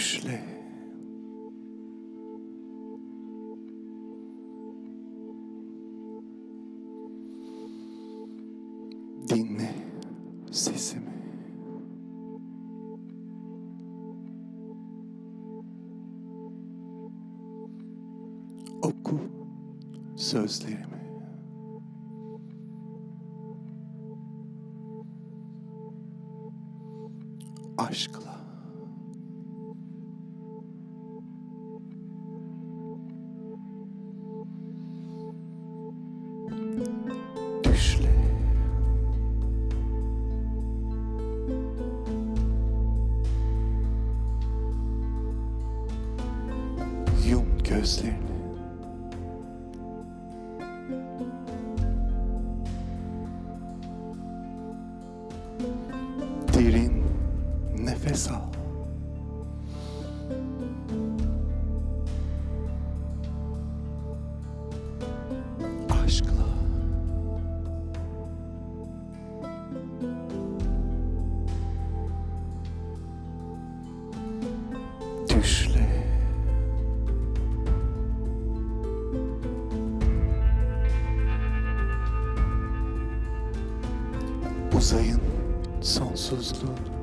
Düşle. Dinle sesimi. Oku sözlerimi. Uzayın sonsuzluğunu.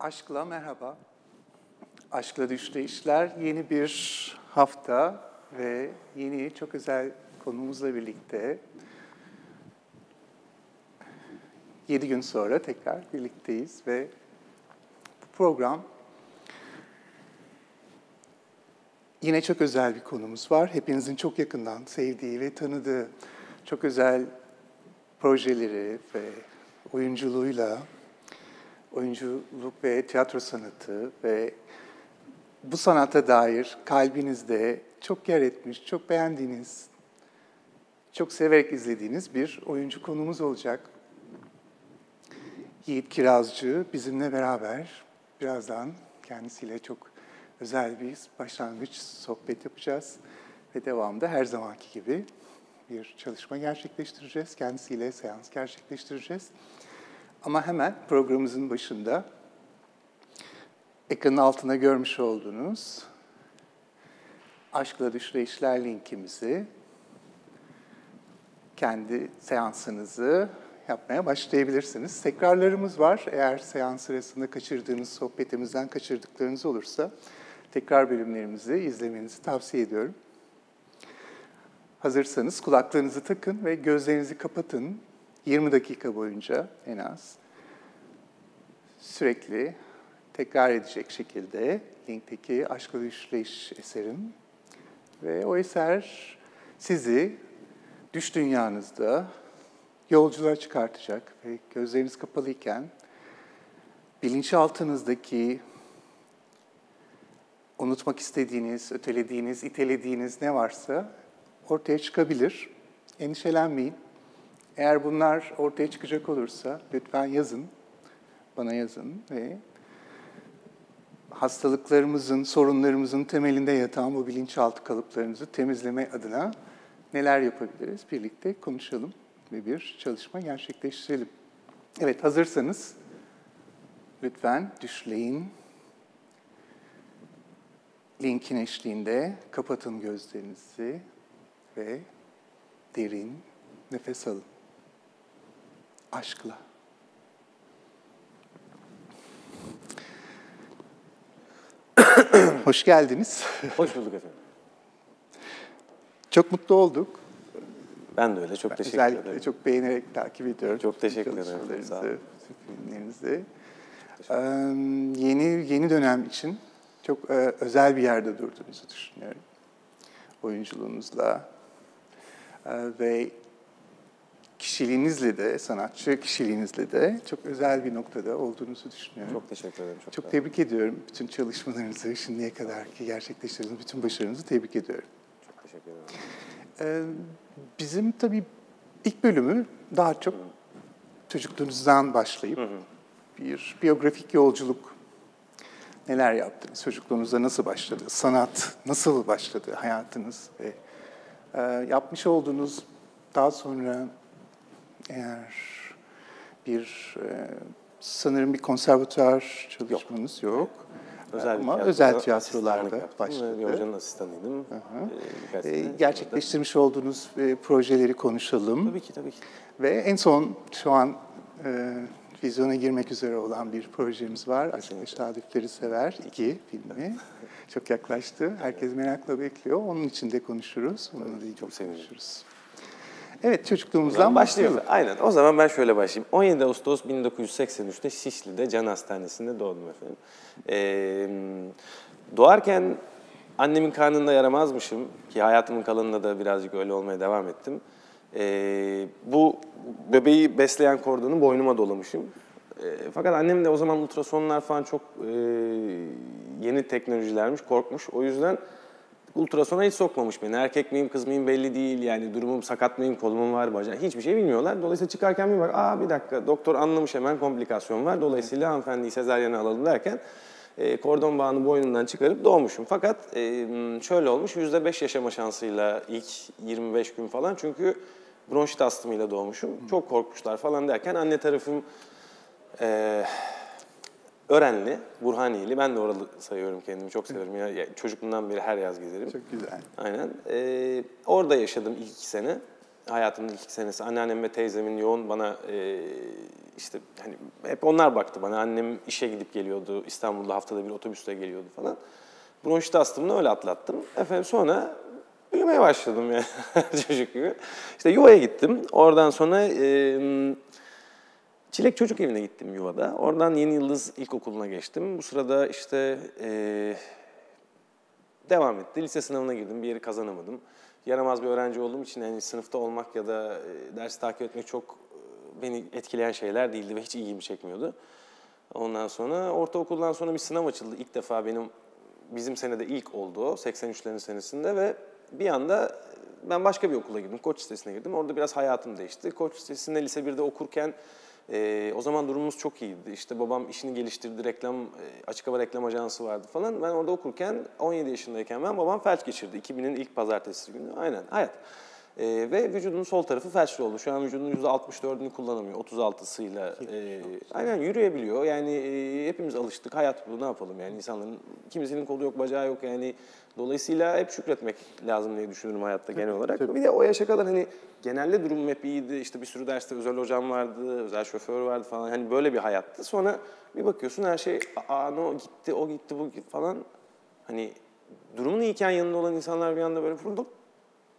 Aşkla merhaba. Aşkla Düşte İşler yeni bir hafta ve yeni çok özel konumuzla birlikte 7 gün sonra tekrar birlikteyiz ve bu program yine çok özel bir konumuz var. Hepinizin çok yakından sevdiği ve tanıdığı çok özel projeleri ve oyunculuğuyla oyunculuk ve tiyatro sanatı ve bu sanata dair kalbinizde çok yer etmiş, çok beğendiğiniz, çok severek izlediğiniz bir oyuncu konumuz olacak. Yiğit Kirazcı bizimle beraber birazdan kendisiyle çok özel bir başlangıç sohbet yapacağız. Ve devamında her zamanki gibi bir çalışma gerçekleştireceğiz. Kendisiyle seans gerçekleştireceğiz. Ama hemen programımızın başında ekranın altında görmüş olduğunuz Aşkla Düşleyişler linkimizi kendi seansınızı yapmaya başlayabilirsiniz. Tekrarlarımız var. Eğer seans sırasında kaçırdığınız, sohbetimizden kaçırdıklarınız olursa tekrar bölümlerimizi izlemenizi tavsiye ediyorum. Hazırsanız kulaklarınızı takın ve gözlerinizi kapatın. 20 dakika boyunca en az. Sürekli tekrar edecek şekilde linkteki Aşkla Düşleş eserim. Ve o eser sizi düş dünyanızda yolculuğa çıkartacak ve gözleriniz kapalıyken bilinçaltınızdaki unutmak istediğiniz, ötelediğiniz, itelediğiniz ne varsa ortaya çıkabilir. Endişelenmeyin. Eğer bunlar ortaya çıkacak olursa lütfen yazın, bana yazın ve hastalıklarımızın, sorunlarımızın temelinde yatan bu bilinçaltı kalıplarımızı temizleme adına neler yapabiliriz? Birlikte konuşalım ve bir çalışma gerçekleştirelim. Evet, hazırsanız lütfen düşleyin. Linkin eşliğinde kapatın gözlerinizi ve derin nefes alın. Aşkla. Hoş geldiniz. Hoş bulduk efendim. Çok mutlu olduk. Ben de öyle. Çok teşekkür Özellikle ederim. çok beğenerek takip ediyorum. Çok teşekkür ederim. Sağ olun. filmlerinizi. Ee, yeni yeni dönem için çok e, özel bir yerde durduğunuzu düşünüyorum. Oyunculuğunuzla e, ve kişiliğinizle de, sanatçı kişiliğinizle de çok özel bir noktada olduğunuzu düşünüyorum. Çok teşekkür ederim. Çok, Çok tebrik ediyorum. Bütün çalışmalarınızı, şimdiye kadar ki gerçekleştirdiğiniz bütün başarınızı tebrik ediyorum. Çok teşekkür ederim. Ee, bizim tabii ilk bölümü daha çok çocukluğunuzdan başlayıp bir biyografik yolculuk. Neler yaptınız? Çocukluğunuzda nasıl başladı? Sanat nasıl başladı hayatınız? Ve e, yapmış olduğunuz daha sonra eğer bir e, sanırım bir konservatuar çalışmanız yok. Özel bir Ama tiyatroda özel tiyatrolarda başladı. Hocanın asistanıydım. Ee, E, gerçekleştirmiş olduğunuz e, projeleri konuşalım. Tabii ki tabii ki. Ve en son şu an e, vizyona girmek üzere olan bir projemiz var. Aşk Tesadüfleri Sever 2 filmi. Çok yaklaştı. Herkes merakla bekliyor. Onun için de konuşuruz. Onunla da ilgili çok sevinirim. Evet, çocukluğumuzdan başlayalım. Aynen. O zaman ben şöyle başlayayım. 17 Ağustos 1983'te Şişli'de Can Hastanesi'nde doğdum efendim. Ee, doğarken annemin karnında yaramazmışım ki hayatımın kalanında da birazcık öyle olmaya devam ettim. Ee, bu bebeği besleyen kordonu boynuma dolamışım. Ee, fakat annem de o zaman ultrasonlar falan çok e, yeni teknolojilermiş, korkmuş. O yüzden ultrasona hiç sokmamış beni. Erkek miyim, kız mıyım belli değil. Yani durumum sakat mıyım, kolumum var, bacağım. Hiçbir şey bilmiyorlar. Dolayısıyla çıkarken bir bak, aa bir dakika doktor anlamış hemen komplikasyon var. Dolayısıyla hanımefendiyi sezaryene alalım derken e, kordon bağını boynundan çıkarıp doğmuşum. Fakat e, şöyle olmuş, %5 yaşama şansıyla ilk 25 gün falan. Çünkü bronşit astımıyla doğmuşum. Çok korkmuşlar falan derken anne tarafım e, Örenli, Burhaniyeli. Ben de oralı sayıyorum kendimi. Çok severim. Ya, ya çocukluğumdan beri her yaz gezerim. Çok güzel. Aynen. Ee, orada yaşadım ilk iki sene. Hayatımın ilk iki senesi. Anneannem ve teyzemin yoğun bana e, işte hani hep onlar baktı bana. Annem işe gidip geliyordu. İstanbul'da haftada bir otobüsle geliyordu falan. Bronşit astımını öyle atlattım. Efendim sonra büyümeye başladım yani çocuk gibi. İşte yuvaya gittim. Oradan sonra e, Çilek Çocuk Evi'ne gittim yuvada. Oradan Yeni Yıldız İlkokulu'na geçtim. Bu sırada işte e, devam etti. Lise sınavına girdim. Bir yeri kazanamadım. Yaramaz bir öğrenci olduğum için yani sınıfta olmak ya da e, ders takip etmek çok e, beni etkileyen şeyler değildi ve hiç ilgimi çekmiyordu. Ondan sonra ortaokuldan sonra bir sınav açıldı. İlk defa benim bizim senede ilk oldu o 83'lerin senesinde ve bir anda ben başka bir okula girdim. Koç Lisesi'ne girdim. Orada biraz hayatım değişti. Koç Lisesi'nde lise 1'de okurken E, o zaman durumumuz çok iyiydi. İşte babam işini geliştirdi, reklam e, açık hava reklam ajansı vardı falan. Ben orada okurken 17 yaşındayken ben babam felç geçirdi. 2000'in ilk pazartesi günü. Aynen hayat. E, ve vücudunun sol tarafı felçli oldu. Şu an vücudunun %64'ünü kullanamıyor. 36'sıyla. E, aynen yürüyebiliyor. Yani e, hepimiz alıştık. Hayat bu ne yapalım yani insanların kimisinin kolu yok, bacağı yok yani. Dolayısıyla hep şükretmek lazım diye düşünüyorum hayatta genel olarak. tabii. Bir de o yaşa kadar hani genelde durumum hep iyiydi. İşte bir sürü derste özel hocam vardı, özel şoför vardı falan. Hani böyle bir hayattı. Sonra bir bakıyorsun her şey aa no gitti, o gitti, bu gitti falan. Hani durumun iyiyken yanında olan insanlar bir anda böyle fırlık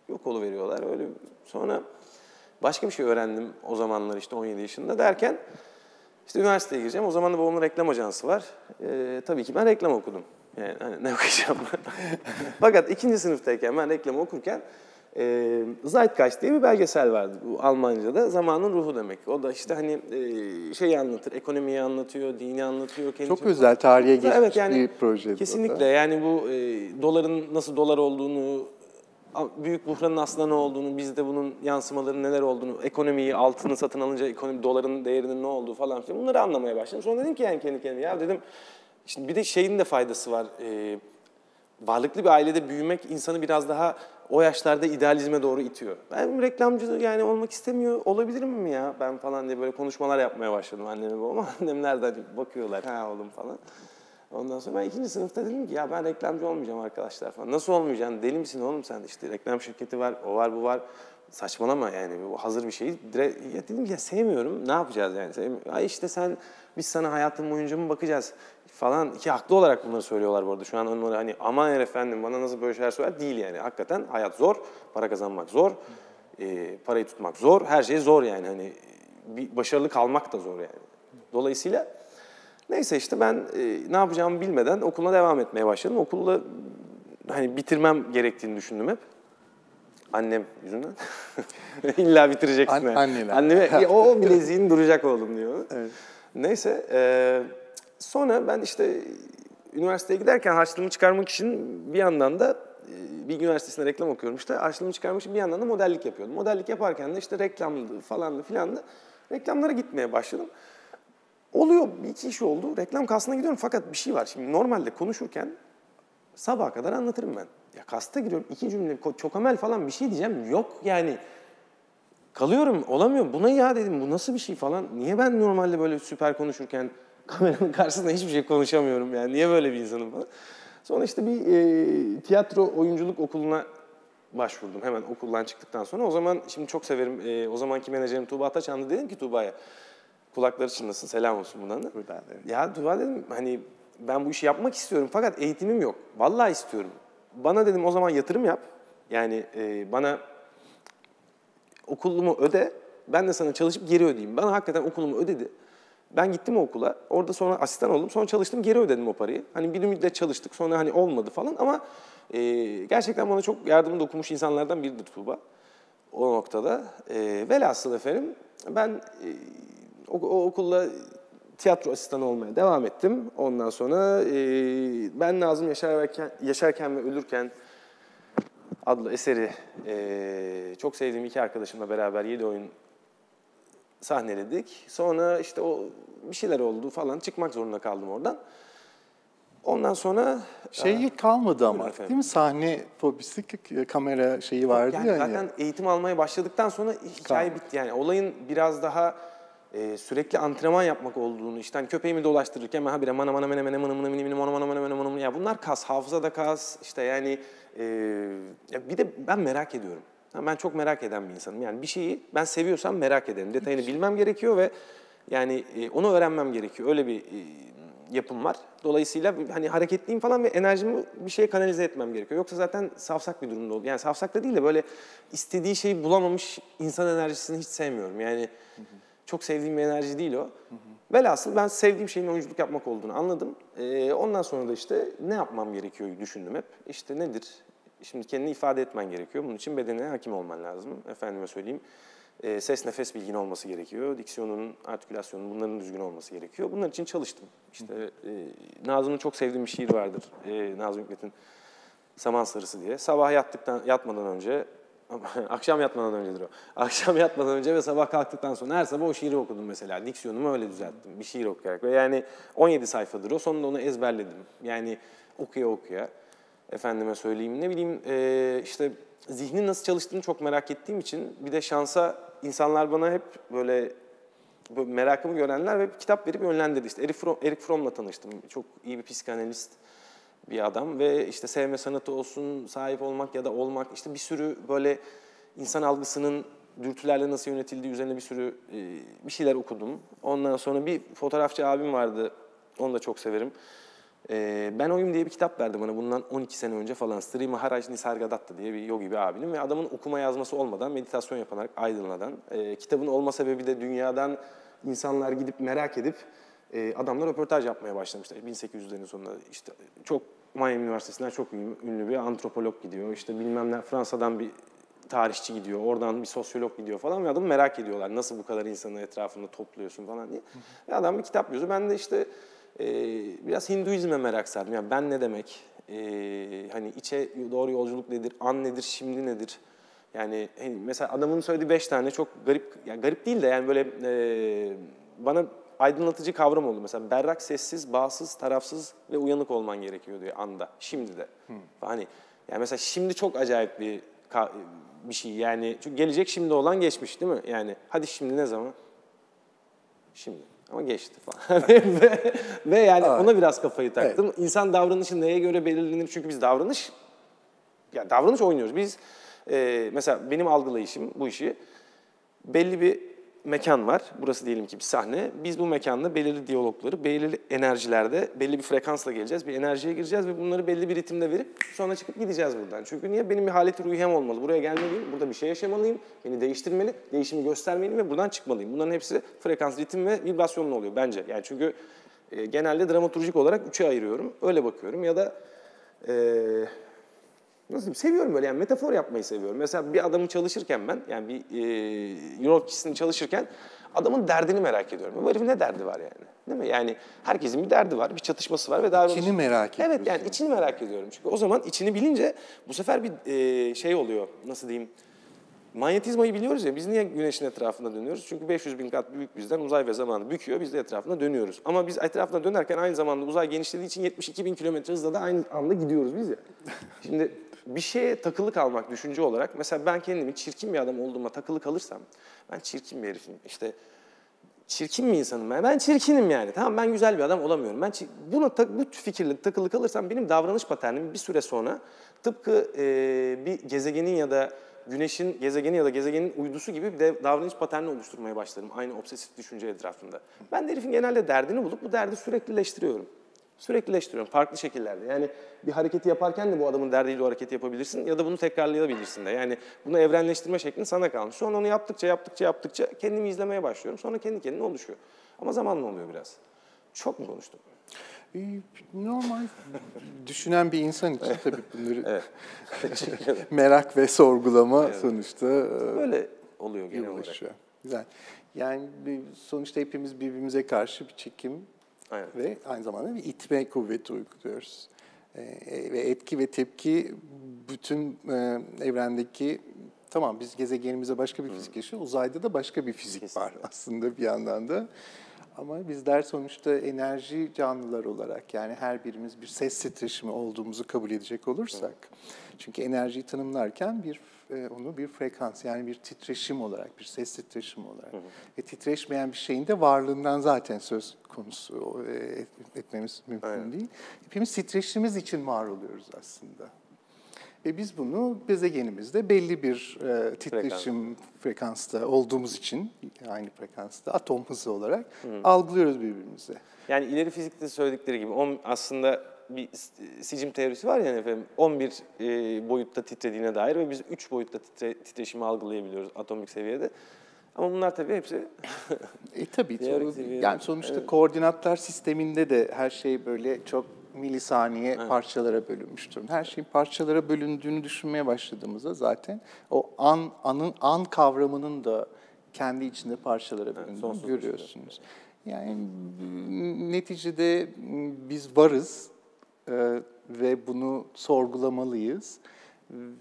yok oluveriyorlar. Öyle sonra başka bir şey öğrendim o zamanlar işte 17 yaşında derken işte üniversiteye gireceğim. O zaman da babamın reklam ajansı var. Ee, tabii ki ben reklam okudum. Yani hani ne okuyacağım ben? Fakat ikinci sınıftayken ben reklam okurken e, Zeitgeist diye bir belgesel vardı. Bu Almanca'da zamanın ruhu demek. O da işte hani e, şeyi anlatır, ekonomiyi anlatıyor, dini anlatıyor. kendi Çok özel, tarihe geçmiş Evet yani bir proje. kesinlikle yani bu e, doların nasıl dolar olduğunu, büyük buhranın aslında ne olduğunu, bizde bunun yansımaları neler olduğunu, ekonomiyi, altını satın alınca ekonomi, doların değerinin ne olduğu falan filan bunları anlamaya başladım. Sonra dedim ki yani kendi kendime ya dedim şimdi bir de şeyin de faydası var. E, varlıklı bir ailede büyümek insanı biraz daha o yaşlarda idealizme doğru itiyor. Ben reklamcı yani olmak istemiyor olabilirim mi ya ben falan diye böyle konuşmalar yapmaya başladım anneme babama. Annemler de hani bakıyorlar ha oğlum falan. Ondan sonra ben ikinci sınıfta dedim ki ya ben reklamcı olmayacağım arkadaşlar falan. Nasıl olmayacaksın? Deli misin oğlum sen? İşte reklam şirketi var, o var, bu var. Saçmalama yani bu hazır bir şey. Dire- Ya dedim ya sevmiyorum. Ne yapacağız yani? Sevmiyorum. Ay işte sen biz sana hayatın boyunca mı bakacağız falan ki haklı olarak bunları söylüyorlar bu arada. Şu an onları hani aman her efendim bana nasıl böyle şeyler söyler değil yani. Hakikaten hayat zor, para kazanmak zor, e, parayı tutmak zor, her şey zor yani. Hani bir başarılı kalmak da zor yani. Dolayısıyla neyse işte ben e, ne yapacağımı bilmeden okula devam etmeye başladım. Okulda hani bitirmem gerektiğini düşündüm hep. Annem yüzünden. İlla bitireceksin. An- anneler. Anneme "Ya o o bileziğin duracak oğlum diyor. Evet. Neyse e, sonra ben işte üniversiteye giderken harçlığımı çıkarmak için bir yandan da e, Bilgi Üniversitesi'nde reklam okuyorum işte. Harçlığımı çıkarmak için bir yandan da modellik yapıyordum. Modellik yaparken de işte reklamdı falandı filandı. Reklamlara gitmeye başladım. Oluyor bir iki iş oldu. Reklam kasına gidiyorum fakat bir şey var. Şimdi normalde konuşurken sabaha kadar anlatırım ben. Ya kasta giriyorum iki cümle çok amel falan bir şey diyeceğim. Yok yani kalıyorum olamıyorum. Buna ya dedim bu nasıl bir şey falan. Niye ben normalde böyle süper konuşurken kameranın karşısında hiçbir şey konuşamıyorum yani. Niye böyle bir insanım falan. Sonra işte bir e, tiyatro oyunculuk okuluna başvurdum hemen okuldan çıktıktan sonra. O zaman şimdi çok severim. e, o zamanki menajerim Tuğba Taçan'dı. Dedim ki Tuğba'ya kulakları çınlasın selam olsun bundan da. Buradan, evet. Ya Tuğba dedim hani ben bu işi yapmak istiyorum fakat eğitimim yok. Vallahi istiyorum. Bana dedim o zaman yatırım yap. Yani e, bana okulumu öde. Ben de sana çalışıp geri ödeyeyim. Bana hakikaten okulumu ödedi. Ben gittim okula. Orada sonra asistan oldum. Sonra çalıştım. Geri ödedim o parayı. Hani bir müddet çalıştık. Sonra hani olmadı falan ama e, gerçekten bana çok yardımı dokunmuş insanlardan biridir Tuğba. O noktada. E, velhasıl efendim ben e, o, o okulla tiyatro asistanı olmaya devam ettim. Ondan sonra e, ben Nazım Yaşarken, Yaşarken ve Ölürken adlı eseri e, çok sevdiğim iki arkadaşımla beraber yedi oyun sahneledik. Sonra işte o bir şeyler oldu falan çıkmak zorunda kaldım oradan. Ondan sonra Şeyi kalmadı ama efendim. değil mi? Sahne fobisi, kamera şeyi vardı yani ya. zaten eğitim almaya başladıktan sonra hikaye bitti. Yani olayın biraz daha e, sürekli antrenman yapmak olduğunu, işte hani köpeğimi dolaştırırken ben habire mana mana mene mene mana mana mini mini mana mana mana mana mana ya bunlar kas, hafıza da kas, işte yani e, ya bir de ben merak ediyorum. Ben çok merak eden bir insanım. Yani bir şeyi ben seviyorsam merak ederim. Detayını bilmem gerekiyor ve yani e, onu öğrenmem gerekiyor. Öyle bir e, yapım var. Dolayısıyla hani hareketliyim falan ve enerjimi bir şeye kanalize etmem gerekiyor. Yoksa zaten safsak bir durumda oldu. Yani safsak da değil de böyle istediği şeyi bulamamış insan enerjisini hiç sevmiyorum. Yani çok sevdiğim bir enerji değil o. Velhasıl ben sevdiğim şeyin oyunculuk yapmak olduğunu anladım. Ee, ondan sonra da işte ne yapmam gerekiyor düşündüm hep. İşte nedir? Şimdi kendini ifade etmen gerekiyor. Bunun için bedenine hakim olman lazım. Efendime söyleyeyim. e, ses nefes bilgin olması gerekiyor. Diksiyonun, artikülasyonun bunların düzgün olması gerekiyor. Bunlar için çalıştım. İşte e, Nazım'ın çok sevdiğim bir şiir vardır. E, Nazım Hikmet'in Saman Sarısı diye. Sabah yattıktan yatmadan önce akşam yatmadan öncedir o. Akşam yatmadan önce ve sabah kalktıktan sonra her sabah o şiiri okudum mesela. Diksiyonumu öyle düzelttim. Bir şiir okuyarak. Ve yani 17 sayfadır o. Sonunda onu ezberledim. Yani okuya okuya. Efendime söyleyeyim. Ne bileyim e, işte zihnin nasıl çalıştığını çok merak ettiğim için bir de şansa insanlar bana hep böyle, böyle merakımı görenler ve kitap verip yönlendirdi. İşte Eric, Fromm, Eric Fromm'la tanıştım. Çok iyi bir psikanalist bir adam ve işte sevme sanatı olsun, sahip olmak ya da olmak işte bir sürü böyle insan algısının dürtülerle nasıl yönetildiği üzerine bir sürü e, bir şeyler okudum. Ondan sonra bir fotoğrafçı abim vardı, onu da çok severim. E, ben Oyum diye bir kitap verdi bana bundan 12 sene önce falan. Sri Maharaj Nisargadatta diye bir yogi bir abinin ve adamın okuma yazması olmadan, meditasyon yaparak aydınladan. E, kitabın olma sebebi de dünyadan insanlar gidip merak edip e, adamlar röportaj yapmaya başlamışlar 1800'lerin sonunda. işte çok Miami Üniversitesi'nden çok ünlü bir antropolog gidiyor. İşte bilmem ne Fransa'dan bir tarihçi gidiyor, oradan bir sosyolog gidiyor falan ve adamı merak ediyorlar. Nasıl bu kadar insanı etrafında topluyorsun falan diye. Ve adam bir kitap yazıyor. Ben de işte e, biraz Hinduizme merak sardım. Yani ben ne demek? E, hani içe doğru yolculuk nedir? An nedir? Şimdi nedir? Yani hani mesela adamın söylediği beş tane çok garip, yani garip değil de yani böyle e, bana aydınlatıcı kavram oldu. Mesela berrak, sessiz, bağımsız, tarafsız ve uyanık olman gerekiyor diyor anda. Şimdi de. Hmm. Hani yani mesela şimdi çok acayip bir bir şey. Yani çünkü gelecek şimdi olan geçmiş değil mi? Yani hadi şimdi ne zaman? Şimdi. Ama geçti falan. ve, ve yani Aa, ona biraz kafayı taktım. Evet. İnsan davranışı neye göre belirlenir? Çünkü biz davranış ya davranış oynuyoruz. Biz e, mesela benim algılayışım bu işi belli bir mekan var. Burası diyelim ki bir sahne. Biz bu mekanda belirli diyalogları, belirli enerjilerde, belli bir frekansla geleceğiz. Bir enerjiye gireceğiz ve bunları belli bir ritimde verip sonra çıkıp gideceğiz buradan. Çünkü niye? Benim bir haleti ruhiyem olmalı. Buraya gelmeliyim, burada bir şey yaşamalıyım, beni değiştirmeli, değişimi göstermeliyim ve buradan çıkmalıyım. Bunların hepsi frekans, ritim ve vibrasyonla oluyor bence. Yani çünkü e, genelde dramaturjik olarak üçe ayırıyorum. Öyle bakıyorum ya da... E, nasıl diyeyim, seviyorum böyle yani metafor yapmayı seviyorum. Mesela bir adamı çalışırken ben, yani bir e, Euro çalışırken adamın derdini merak ediyorum. Bu herifin ne derdi var yani? Değil mi? Yani herkesin bir derdi var, bir çatışması var ve davranış... İçini merak. Evet yani içini merak ediyorum. Çünkü o zaman içini bilince bu sefer bir e, şey oluyor, nasıl diyeyim, Manyetizmayı biliyoruz ya, biz niye güneşin etrafında dönüyoruz? Çünkü 500 bin kat büyük bizden uzay ve zamanı büküyor, biz de etrafında dönüyoruz. Ama biz etrafında dönerken aynı zamanda uzay genişlediği için 72 bin kilometre hızla da aynı anda gidiyoruz biz ya. Şimdi bir şeye takılı kalmak düşünce olarak, mesela ben kendimi çirkin bir adam olduğuma takılı kalırsam, ben çirkin bir herifim, işte çirkin bir insanım ben. Ben çirkinim yani. Tamam ben güzel bir adam olamıyorum. Ben buna bu fikirle takılı kalırsam benim davranış paternim bir süre sonra tıpkı e, bir gezegenin ya da güneşin gezegeni ya da gezegenin uydusu gibi bir davranış paterni oluşturmaya başlarım. Aynı obsesif düşünce etrafında. Ben de herifin genelde derdini bulup bu derdi süreklileştiriyorum. Süreklileştiriyorum farklı şekillerde. Yani bir hareketi yaparken de bu adamın derdiyle o hareketi yapabilirsin ya da bunu tekrarlayabilirsin de. Yani bunu evrenleştirme şeklin sana kalmış. Sonra onu yaptıkça yaptıkça yaptıkça kendimi izlemeye başlıyorum. Sonra kendi kendine oluşuyor. Ama zamanla oluyor biraz. Çok mu konuştum? Normal düşünen bir insan için tabii bunları merak ve sorgulama evet. sonuçta e, böyle oluyor genel olarak. Güzel. Yani sonuçta hepimiz birbirimize karşı bir çekim Aynen. ve aynı zamanda bir itme kuvveti uyguluyoruz. Ee, ve etki ve tepki bütün e, evrendeki tamam biz gezegenimize başka bir fizik yaşıyor, uzayda da başka bir fizik Kesinlikle. var aslında bir yandan da. Ama bizler sonuçta enerji canlılar olarak yani her birimiz bir ses titreşimi olduğumuzu kabul edecek olursak. Çünkü enerjiyi tanımlarken bir e, onu bir frekans yani bir titreşim olarak, bir ses titreşimi olarak. Hı hı. Ve titreşmeyen bir şeyin de varlığından zaten söz konusu e, etmemiz mümkün Aynen. değil. Hepimiz titreşimimiz için var oluyoruz aslında. Ve biz bunu gezegenimizde belli bir e, titreşim Frekans. frekansta olduğumuz için aynı frekansta atom hızı olarak Hı. algılıyoruz birbirimizi. Yani ileri fizikte söyledikleri gibi on, aslında bir sicim teorisi var ya efendim 11 e, boyutta titrediğine dair ve biz 3 boyutta titre, titreşimi algılayabiliyoruz atomik seviyede. Ama bunlar tabii hepsi e tabii. yani sonuçta evet. koordinatlar sisteminde de her şey böyle çok milisaniye evet. parçalara bölünmüştür. Her şeyin parçalara bölündüğünü düşünmeye başladığımızda zaten o an anın an kavramının da kendi içinde parçalara bölündüğünü evet, görüyorsunuz. Yani neticede biz varız e, ve bunu sorgulamalıyız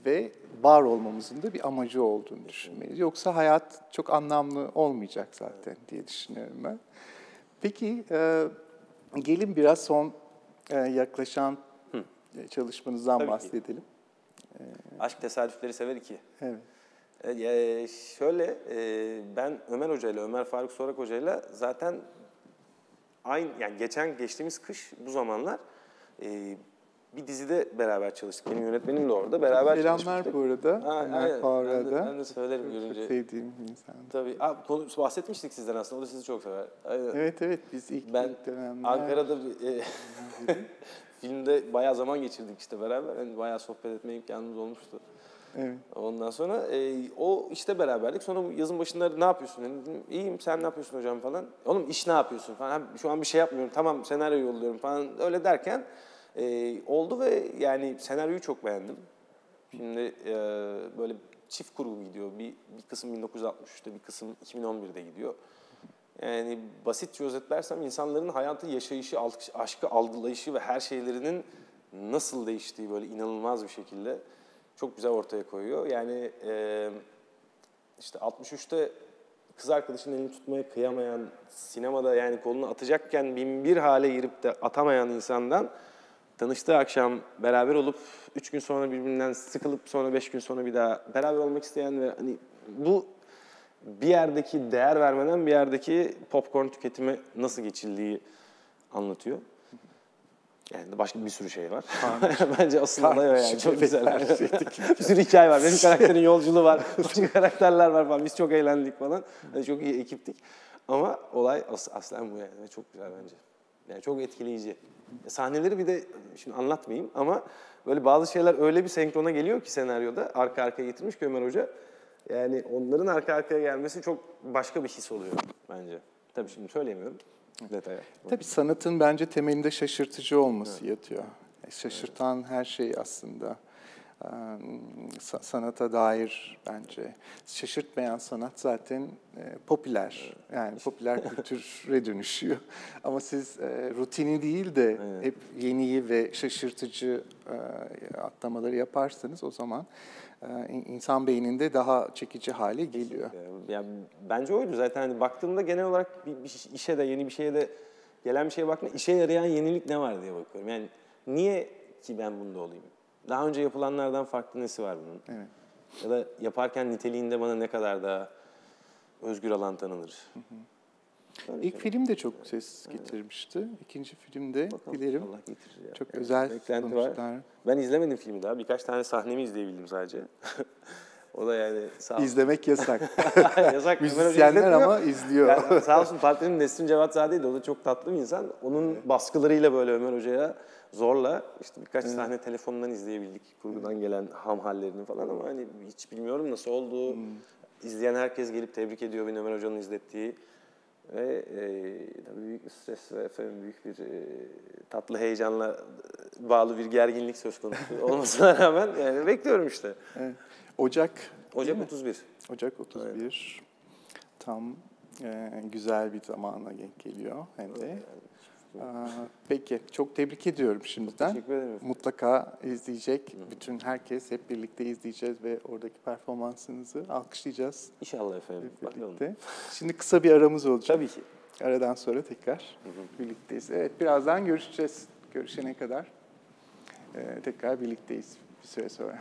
ve var olmamızın da bir amacı olduğunu düşünmeliyiz. Yoksa hayat çok anlamlı olmayacak zaten diye düşünüyorum ben. Peki e, gelin biraz son e, yaklaşan e, çalışmanızdan Tabii ki. bahsedelim. Aşk tesadüfleri sever iki. Evet. E, ya şöyle, e, ben Ömer Hoca ile Ömer Faruk Sorak Hoca ile zaten aynı, yani geçen geçtiğimiz kış bu zamanlar e, bir dizide beraber çalıştık. Benim yönetmenim de orada. Beraber Selamlar çalışmıştık. bu arada. Ha, Ömer. Faruk'a Ben ben de söylerim Çok- görünce. Çok sevdiğim bir insan. Tabii. Aa, konu, bahsetmiştik sizden aslında. O da sizi çok sever. Aynen. Evet evet biz ilk, Ben ilk dönemler... Ankara'da bir, e, filmde bayağı zaman geçirdik işte beraber. Yani bayağı sohbet etme imkanımız olmuştu. Evet. Ondan sonra e, o işte beraberdik. Sonra yazın başında ne yapıyorsun? Yani dedim, iyiyim sen ne yapıyorsun hocam falan. Oğlum iş ne yapıyorsun falan. "Ha, Şu an bir şey yapmıyorum. Tamam senaryo yolluyorum falan. Öyle derken e, oldu ve yani senaryoyu çok beğendim. Şimdi e, böyle çift kurgu gidiyor. Bir, bir kısım 1963'te bir kısım 2011'de gidiyor. Yani basitçe özetlersem insanların hayatı yaşayışı, aşkı algılayışı ve her şeylerinin nasıl değiştiği böyle inanılmaz bir şekilde çok güzel ortaya koyuyor. Yani e, işte 63'te kız arkadaşının elini tutmaya kıyamayan, sinemada yani kolunu atacakken bin bir hale girip de atamayan insandan tanıştığı akşam beraber olup üç gün sonra birbirinden sıkılıp sonra beş gün sonra bir daha beraber olmak isteyen ve hani bu bir yerdeki değer vermeden bir yerdeki popcorn tüketimi nasıl geçildiği anlatıyor. Yani başka bir sürü şey var. Bence asıl olay o yani. Çok güzel. bir sürü hikaye var. Benim karakterin yolculuğu var. Başka karakterler var falan. Biz çok eğlendik falan. Yani çok iyi ekiptik. Ama olay as- aslen bu yani. Çok güzel bence. Yani çok etkileyici. Sahneleri bir de şimdi anlatmayayım ama böyle bazı şeyler öyle bir senkrona geliyor ki senaryoda arka arkaya getirmiş ki Ömer Hoca. Yani onların arka arkaya gelmesi çok başka bir his oluyor bence. Tabii şimdi söyleyemiyorum detaya. Tabii sanatın bence temelinde şaşırtıcı olması yatıyor. E, Şaşırtan her şey aslında sanata dair bence. Şaşırtmayan sanat zaten popüler. Yani popüler kültüre dönüşüyor. Ama siz rutini değil de hep yeniyi ve şaşırtıcı atlamaları yaparsanız o zaman in- insan beyninde daha çekici hale geliyor. Yani bence oydu zaten hani baktığımda genel olarak bir, bir işe de yeni bir şeye de gelen bir şeye bakma işe yarayan yenilik ne var diye bakıyorum. Yani niye ki ben bunda olayım? Daha önce yapılanlardan farklı nesi var bunun? Evet. Ya da yaparken niteliğinde bana ne kadar daha özgür alan tanınır? Öyle İlk film de çok ses getirmişti. İkinci filmde Bakalım, dilerim inşallah getirir ya. çok Evet, özel beklenti var. Ben izlemedim filmi daha. Birkaç tane sahnemi izleyebildim sadece. o da yani sağ olsun. İzlemek yasak. Yasak. Müzisyenler ama izliyor. Yani sağ olsun partnerim Nesrin Cevatzade'ydi. O da çok tatlı bir insan. Onun baskılarıyla böyle Ömer Hoca'ya zorla işte birkaç sahne telefondan izleyebildik. Kurgudan gelen ham hallerini falan ama hani hiç bilmiyorum nasıl oldu. İzleyen herkes gelip tebrik ediyor beni Ömer Hoca'nın izlettiği. Ve e, tabii büyük bir stres ve efendim büyük bir e, tatlı heyecanla bağlı bir gerginlik söz konusu olmasına rağmen yani bekliyorum işte. Evet. Ocak Ocak 31. Ocak 31 tam e, güzel bir zamana denk geliyor hem de. Aa, peki çok tebrik ediyorum şimdiden. Teşekkür ederim. Mutlaka izleyecek. Bütün herkes hep birlikte izleyeceğiz ve oradaki performansınızı alkışlayacağız İnşallah efendim. birlikte. Şimdi kısa bir aramız olacak. Tabii ki. Aradan sonra tekrar birlikteyiz. Evet, birazdan görüşeceğiz. Görüşene kadar e, tekrar birlikteyiz bir süre sonra.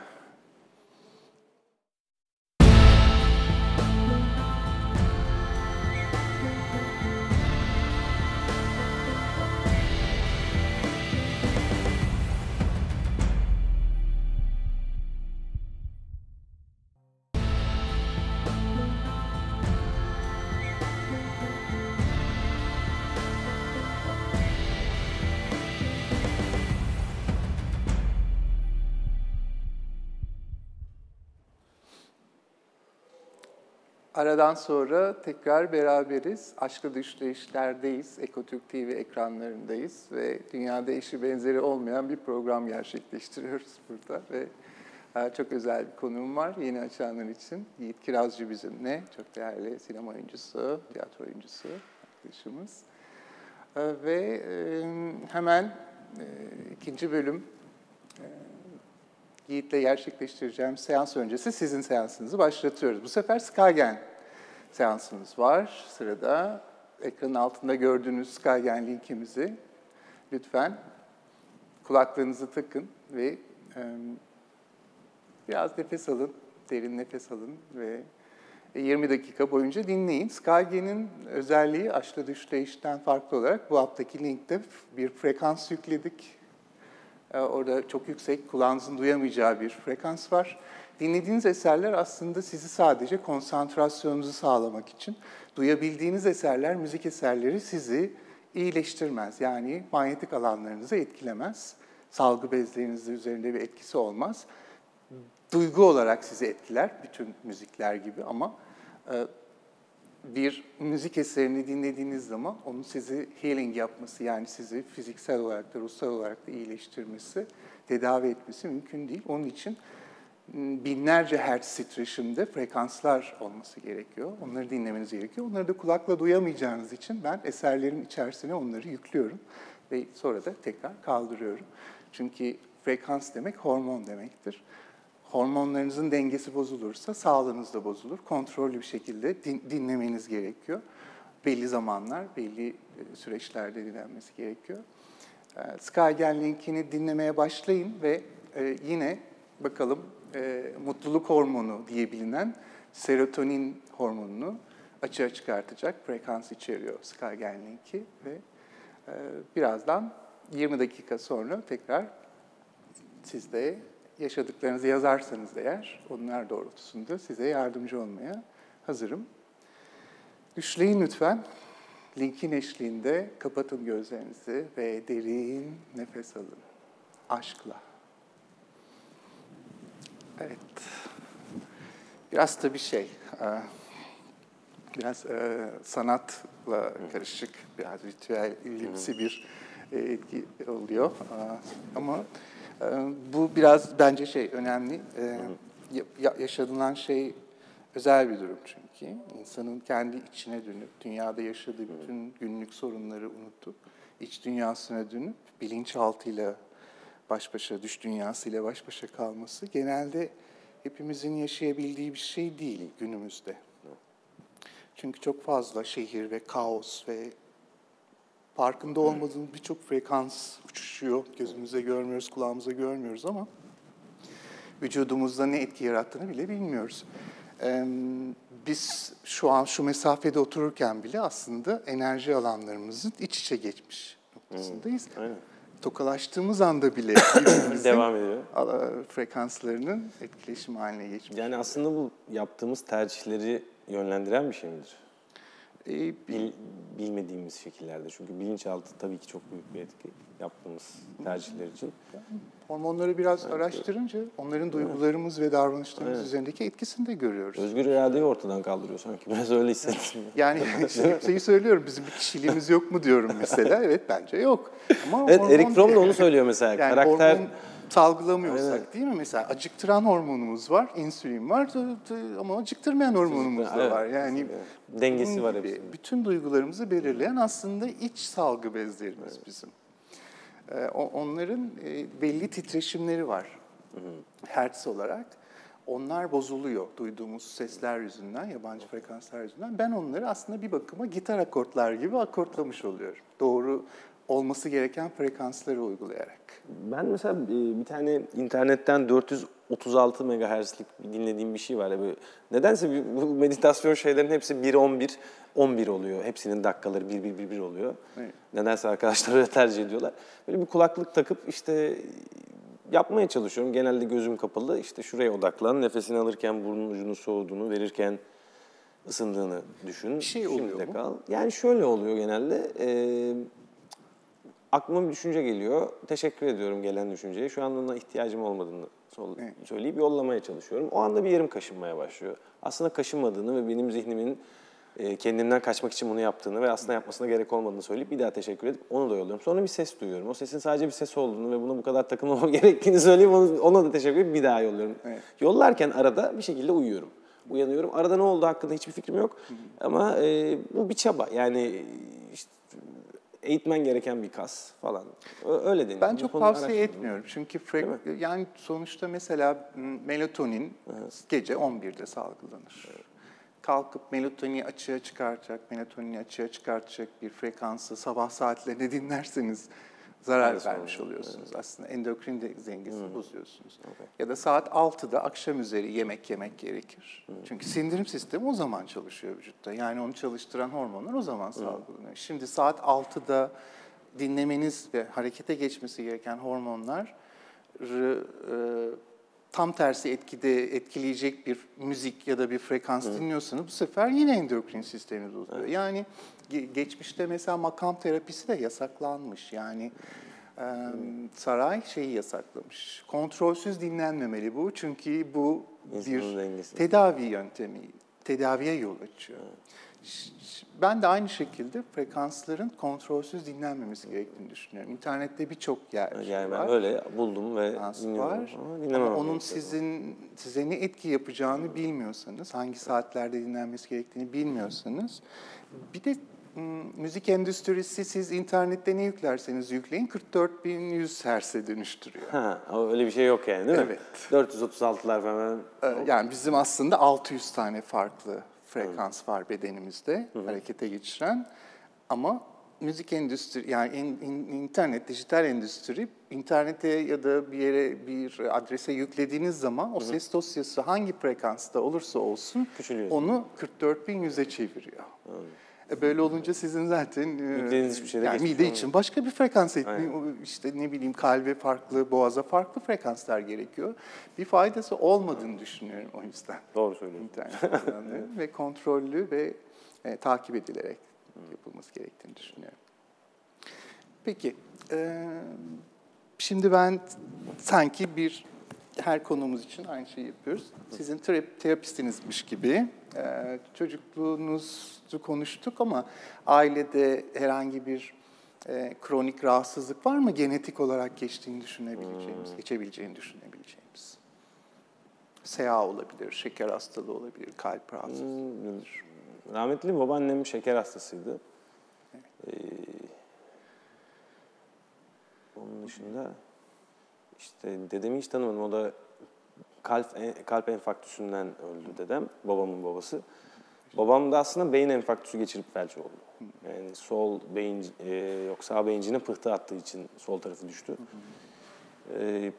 Aradan sonra tekrar beraberiz. Aşkı Düşleyişler'deyiz. Ekotürk TV ekranlarındayız ve dünyada eşi benzeri olmayan bir program gerçekleştiriyoruz burada ve e, çok özel bir konuğum var yeni açanlar için. Yiğit Kirazcı bizimle. Çok değerli sinema oyuncusu, tiyatro oyuncusu arkadaşımız. E, Ve hemen ikinci bölüm Yiğit'le gerçekleştireceğim seans öncesi sizin seansınızı başlatıyoruz. Bu sefer Skagen seansımız var sırada. Ekranın altında gördüğünüz Skagen linkimizi lütfen kulaklarınızı takın ve e, biraz nefes alın, derin nefes alın ve 20 dakika boyunca dinleyin. Skagen'in özelliği açlı düşleyişten farklı olarak bu haftaki linkte bir frekans yükledik. Orada çok yüksek, kulağınızın duyamayacağı bir frekans var. Dinlediğiniz eserler aslında sizi sadece konsantrasyonunuzu sağlamak için. Duyabildiğiniz eserler, müzik eserleri sizi iyileştirmez. Yani manyetik alanlarınızı etkilemez. Salgı bezlerinizin üzerinde bir etkisi olmaz. Duygu olarak sizi etkiler, bütün müzikler gibi ama e, bir müzik eserini dinlediğiniz zaman onun sizi healing yapması yani sizi fiziksel olarak da ruhsal olarak da iyileştirmesi, tedavi etmesi mümkün değil. Onun için binlerce hertz titreşimde frekanslar olması gerekiyor. Onları dinlemeniz gerekiyor. Onları da kulakla duyamayacağınız için ben eserlerin içerisine onları yüklüyorum ve sonra da tekrar kaldırıyorum. Çünkü frekans demek hormon demektir. Hormonlarınızın dengesi bozulursa sağlığınız da bozulur. Kontrollü bir şekilde din, dinlemeniz gerekiyor. Belli zamanlar, belli e, süreçlerde dinlenmesi gerekiyor. E, Skygen linkini dinlemeye başlayın ve e, yine bakalım mutluluk hormonu diye bilinen serotonin hormonunu açığa çıkartacak frekans içeriyor Skygen linki ve birazdan 20 dakika sonra tekrar sizde yaşadıklarınızı yazarsanız eğer, onlar doğrultusunda size yardımcı olmaya hazırım. Düşleyin lütfen. Linkin eşliğinde kapatın gözlerinizi ve derin nefes alın. Aşkla. Evet. Biraz da bir şey, biraz sanatla karışık, biraz ritüel, ilimsi bir etki oluyor. Ama bu biraz bence şey önemli. Ee, yaşanılan şey özel bir durum çünkü. insanın kendi içine dönüp, dünyada yaşadığı bütün günlük sorunları unutup, iç dünyasına dönüp bilinçaltıyla baş başa, düş dünyasıyla baş başa kalması genelde hepimizin yaşayabildiği bir şey değil günümüzde. Çünkü çok fazla şehir ve kaos ve farkında olmadığımız birçok frekans uçuşuyor. Gözümüze görmüyoruz, kulağımıza görmüyoruz ama vücudumuzda ne etki yarattığını bile bilmiyoruz. Biz şu an şu mesafede otururken bile aslında enerji alanlarımızın iç içe geçmiş noktasındayız. Hmm, aynen. Tokalaştığımız anda bile devam ediyor. Frekanslarının etkileşim haline geçmiş. Yani aslında bu yaptığımız tercihleri yönlendiren bir şey midir? Ee, Bil, bilmediğimiz şekillerde. Çünkü bilinçaltı tabii ki çok büyük bir etki yaptığımız tercihler için. Hormonları biraz evet. araştırınca onların duygularımız evet. ve davranışlarımız evet. üzerindeki etkisini de görüyoruz. Özgür iradeyi ortadan kaldırıyor sanki. Biraz öyle hissettim. yani şeyi söylüyorum, bizim bir kişiliğimiz yok mu diyorum mesela. Evet bence yok. Ama evet, Erik Fromm da onu söylüyor mesela. Yani Karakter... Hormon salgılamıyorsak Aynen. değil mi? Mesela acıktıran hormonumuz var, insülin var ama acıktırmayan hormonumuz da evet. var. Yani dengesi var hepsinin. Bütün duygularımızı belirleyen aslında iç salgı bezlerimiz evet. bizim. Ee, onların e, belli titreşimleri var hı hı. hertz olarak. Onlar bozuluyor duyduğumuz sesler yüzünden, yabancı frekanslar yüzünden. Ben onları aslında bir bakıma gitar akortlar gibi akortlamış oluyorum. Doğru olması gereken frekansları uygulayarak. Ben mesela e, bir tane internetten 436 MHz'lik dinlediğim bir şey var. Böyle nedense bu meditasyon şeylerin hepsi 1-11, 11 oluyor. Hepsinin dakikaları 1-1-1-1 oluyor. Evet. Nedense arkadaşlar öyle tercih ediyorlar. Böyle bir kulaklık takıp işte yapmaya çalışıyorum. Genelde gözüm kapalı. İşte şuraya odaklan. Nefesini alırken burnun ucunun soğuduğunu, verirken ısındığını düşün. Bir şey oluyor Şimdi mu? Kal. Yani şöyle oluyor genelde. Ee, aklıma bir düşünce geliyor. Teşekkür ediyorum gelen düşünceye. Şu anda ihtiyacım olmadığını söyleyip yollamaya çalışıyorum. O anda bir yerim kaşınmaya başlıyor. Aslında kaşınmadığını ve benim zihnimin e, kendimden kaçmak için bunu yaptığını ve aslında yapmasına gerek olmadığını söyleyip bir daha teşekkür edip onu da yolluyorum. Sonra bir ses duyuyorum. O sesin sadece bir ses olduğunu ve buna bu kadar takılmamam gerektiğini söyleyip ona da teşekkür edip bir daha yolluyorum. Evet. Yollarken arada bir şekilde uyuyorum. Uyanıyorum. Arada ne oldu hakkında hiçbir fikrim yok. Ama e, bu bir çaba. Yani işte eğitmen gereken bir kas falan. Öyle deniyor. Ben çok tavsiye etmiyorum. Çünkü frek- yani sonuçta mesela melatonin gece 11'de salgılanır. Kalkıp melatonini açığa çıkartacak, melatonini açığa çıkartacak bir frekansı sabah saatlerinde dinlerseniz zarar Evet, vermiş doğru. oluyorsunuz. Aslında endokrin de- dengesini bozuyorsunuz. Okey. Ya da saat 6'da akşam üzeri yemek yemek gerekir. Çünkü sindirim sistemi o zaman çalışıyor vücutta. Yani onu çalıştıran hormonlar o zaman salgılanıyor. Şimdi saat 6'da dinlemeniz ve harekete geçmesi gereken hormonlar tam tersi etkide etkileyecek bir müzik ya da bir frekans dinliyorsanız bu sefer yine endokrin sisteminiz bozuyor. Yani ge- geçmişte mesela makam terapisi de yasaklanmış. Yani e, saray şeyi yasaklamış. Kontrolsüz dinlenmemeli bu çünkü bu İnsanın bir dengesi. tedavi yöntemi, tedaviye yol açıyor. Ş- Ben de aynı şekilde frekansların kontrolsüz dinlenmemesi gerektiğini düşünüyorum. İnternette birçok yer Yani ben var. öyle buldum ve dinliyorum. var. Ama onun sizin size ne etki yapacağını bilmiyorsanız, hangi saatlerde dinlenmesi gerektiğini bilmiyorsanız, bir de müzik endüstrisi siz internette ne yüklerseniz yükleyin 44.100 Hz'e dönüştürüyor. Ha, ama öyle bir şey yok yani değil mi? Evet. 436'lar falan. Ee, Yani bizim aslında 600 tane farklı frekans var bedenimizde harekete geçiren ama müzik endüstri yani in- in- internet dijital endüstri internete ya da bir yere bir adrese yüklediğiniz zaman o ses dosyası hangi frekansta olursa olsun Küçülüyor. onu 44.100'e çeviriyor. E böyle olunca sizin zaten e, Yüklediğiniz hiçbir şeyde yani mide için başka bir frekans o işte ne bileyim kalbe farklı, boğaza farklı frekanslar gerekiyor. Bir faydası olmadığını düşünüyorum o yüzden. Doğru söylüyorsun. İnternet ve kontrollü ve e, takip edilerek yapılması gerektiğini düşünüyorum. Peki, e, şimdi ben sanki bir her konumuz için aynı şeyi yapıyoruz. Sizin terapi, terapistinizmiş gibi e, çocukluğunuzu konuştuk ama ailede herhangi bir e, kronik rahatsızlık var mı genetik olarak geçtiğini düşünebileceğimiz, geçebileceğini düşünebileceğimiz? SEA olabilir, şeker hastalığı olabilir, kalp rahatsızlığı. Hmm, Rahmetli babaannem şeker hastasıydı. Ee, onun dışında işte dedemi hiç tanımadım. O da kalp kalp enfarktüsünden öldü dedem, babamın babası. Babam da aslında beyin enfarktüsü geçirip felç oldu. Yani sol beyin e, yok sağ beyincine pıhtı attığı için sol tarafı düştü. Ee,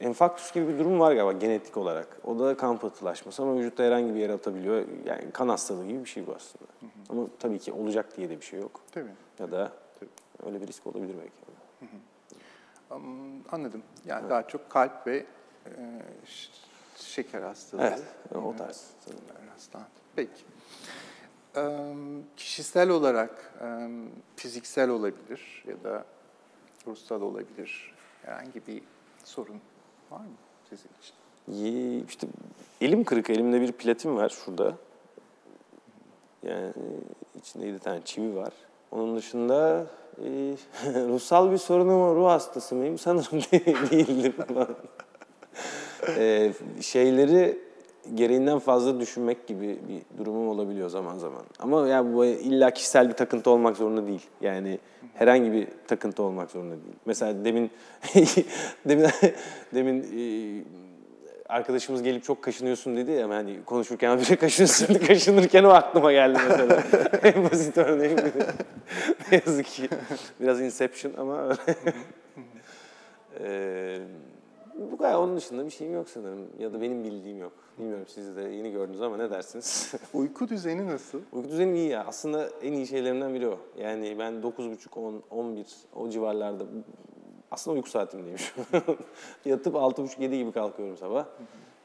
enfarktüs gibi bir durum var galiba genetik olarak. O da kan pıhtılaşması ama vücutta herhangi bir yere atabiliyor. Yani kan hastalığı gibi bir şey bu aslında. Ama tabii ki olacak diye de bir şey yok. Tabii. Ya da öyle bir risk olabilir belki. Am- Anladım. Yani daha çok kalp ve e, şeker hastalığı. Evet, o tarz. rastlandı. Peki. Kişisel olarak fiziksel olabilir ya da ruhsal olabilir. Herhangi bir sorun var mı sizin için? İşte elim kırık, elimde bir platin var şurada. Yani içinde yedi tane çivi var. Onun dışında e, ruhsal bir sorunum var, ruh hastası mıyım? Sanırım de- değildim. e, şeyleri gereğinden fazla düşünmek gibi bir durumum olabiliyor zaman zaman. Ama yani bu illa kişisel bir takıntı olmak zorunda değil. Yani herhangi bir takıntı olmak zorunda değil. Mesela demin demin demin e, arkadaşımız gelip çok kaşınıyorsun dedi ya hani konuşurken bir şey kaşınıyorsun kaşınırken o aklıma geldi mesela. en basit örneği ne yazık ki biraz inception ama Eee bu kadar onun dışında bir şeyim yok sanırım ya da benim bildiğim yok. Bilmiyorum siz de yeni gördünüz ama ne dersiniz? Uyku düzeni nasıl? Uyku düzenim iyi ya. Aslında en iyi şeylerimden biri o. Yani ben 9.30, 10, 11 o civarlarda aslında uyku saatimdeyim şu an. Yatıp 6.30-7 gibi kalkıyorum sabah.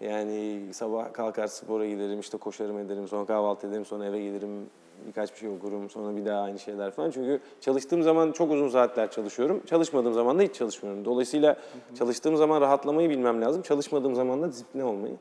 Yani sabah kalkar spora giderim, işte koşarım ederim, sonra kahvaltı ederim, sonra eve gelirim, birkaç bir şey okurum, sonra bir daha aynı şeyler falan. Çünkü çalıştığım zaman çok uzun saatler çalışıyorum, çalışmadığım zaman da hiç çalışmıyorum. Dolayısıyla çalıştığım zaman rahatlamayı bilmem lazım, çalışmadığım zaman da disipline olmayı.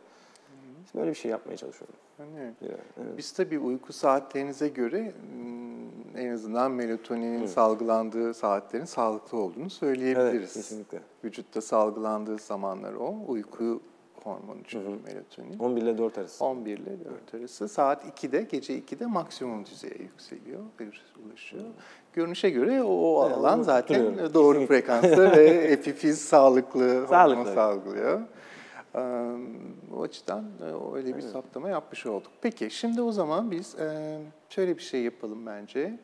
Şimdi öyle bir şey yapmaya çalışıyorum. Hani Ya, evet. Biz tabii uyku saatlerinize göre mm, en azından melatoninin salgılandığı saatlerin sağlıklı olduğunu söyleyebiliriz. Evet, kesinlikle. Vücutta salgılandığı zamanlar o. Uyku hormonu çünkü melatonin. 11 ile 4 arası. 11 ile 4 arası. Saat 2'de, gece 2'de maksimum düzeye yükseliyor, ulaşıyor. Görünüşe göre o, o Evet, alan zaten doğru frekansta ve epifiz sağlıklı, Sağlıklı. hormon salgılıyor. O açıdan e, öyle bir saptama yapmış olduk. Peki şimdi o zaman biz şöyle bir şey yapalım bence.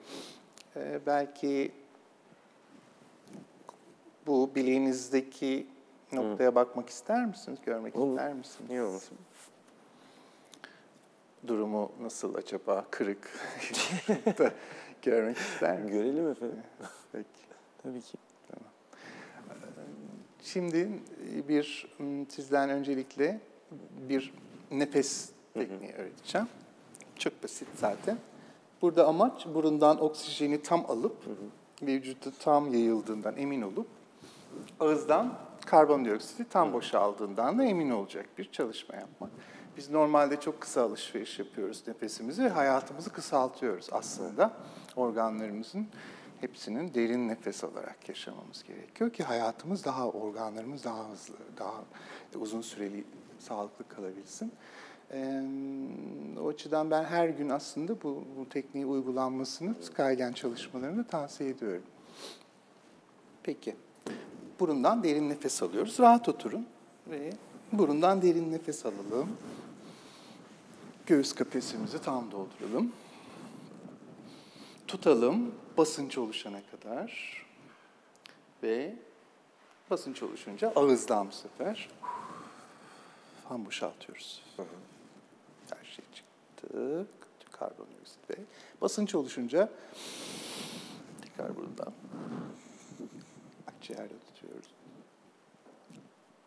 Belki bu bileğinizdeki noktaya bakmak ister misiniz? Görmek Olur. ister misiniz? Niye olmasın? Durumu nasıl acaba? Kırık. Görmek ister misiniz? Görelim efendim. Peki. Tabii ki. Şimdi bir m, sizden öncelikle bir nefes tekniği öğreteceğim. Çok basit zaten. Burada amaç burundan oksijeni tam alıp vücutta tam yayıldığından emin olup ağızdan karbondioksiti tam boşaldığından da emin olacak bir çalışma yapmak. Biz normalde çok kısa alışveriş yapıyoruz nefesimizi ve hayatımızı kısaltıyoruz aslında. Organlarımızın hepsinin derin nefes alarak yaşamamız gerekiyor ki hayatımız daha, organlarımız daha hızlı, daha uzun süreli sağlıklı kalabilsin. Ee, o açıdan ben her gün aslında bu, bu tekniği uygulanmasını Skygen çalışmalarında tavsiye ediyorum. Peki. Burundan derin nefes alıyoruz. Rahat oturun ve burundan derin nefes alalım. Göğüs kafesimizi tam dolduralım. Tutalım basınç oluşana kadar. Ve basınç oluşunca ağızdan bu sefer tam boşaltıyoruz. Her şey çıktı. Karbondioksit ve basınç oluşunca tekrar burundan akciğerde tutuyoruz.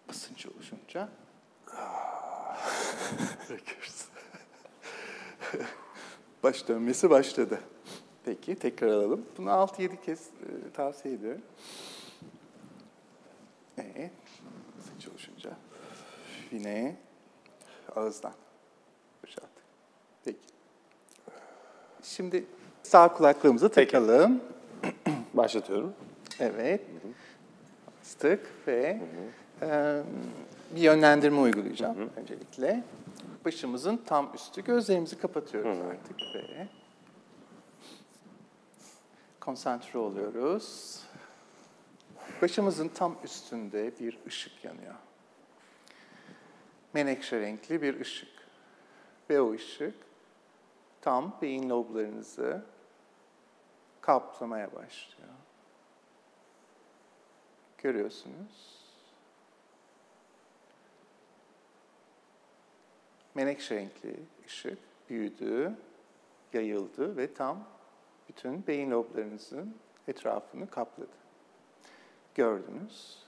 Basınç oluşunca. Baş dönmesi başladı. Peki tekrar alalım. Bunu 6-7 kez e, tavsiye ediyorum. Evet. Basınç oluşunca yine ağızdan boşalttık. Peki. Şimdi sağ kulaklığımızı takalım. Başlatıyorum. Evet. Bastık ve e, bir yönlendirme uygulayacağım öncelikle. Başımızın tam üstü. Gözlerimizi kapatıyoruz artık ve konsantre oluyoruz. Başımızın tam üstünde bir ışık yanıyor. Menekşe renkli bir ışık. Ve o ışık tam beyin loblarınızı kaplamaya başlıyor. Görüyorsunuz. Menekşe renkli ışık büyüdü, yayıldı ve tam bütün beyin loblarınızın etrafını kapladı. Gördünüz.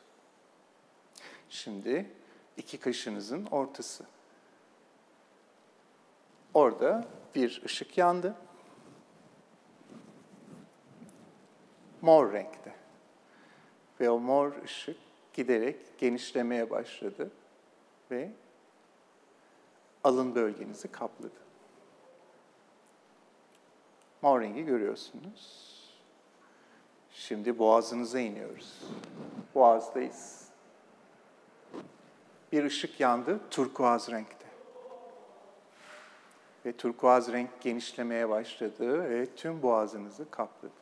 Şimdi iki kaşınızın ortası. Orada bir ışık yandı. Mor renkte. Ve o mor ışık giderek genişlemeye başladı ve alın bölgenizi kapladı. Mor rengi görüyorsunuz. Şimdi boğazınıza iniyoruz. Boğazdayız. Bir ışık yandı, turkuaz renkte. Ve turkuaz renk genişlemeye başladı ve tüm boğazınızı kapladı.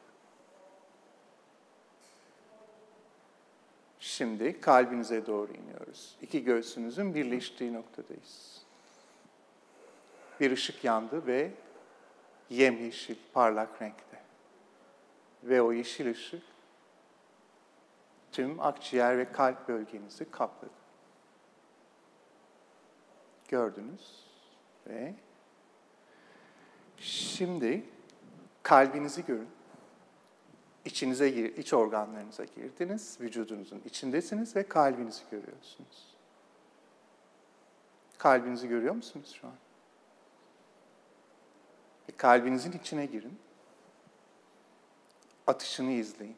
Şimdi kalbinize doğru iniyoruz. İki göğsünüzün birleştiği noktadayız. Bir ışık yandı ve yemyeşil, parlak renkte. Ve o yeşil ışık tüm akciğer ve kalp bölgenizi kapladı. Gördünüz ve şimdi kalbinizi görün. İçinize gir, iç organlarınıza girdiniz, vücudunuzun içindesiniz ve kalbinizi görüyorsunuz. Kalbinizi görüyor musunuz şu an? Ve kalbinizin içine girin. Atışını izleyin.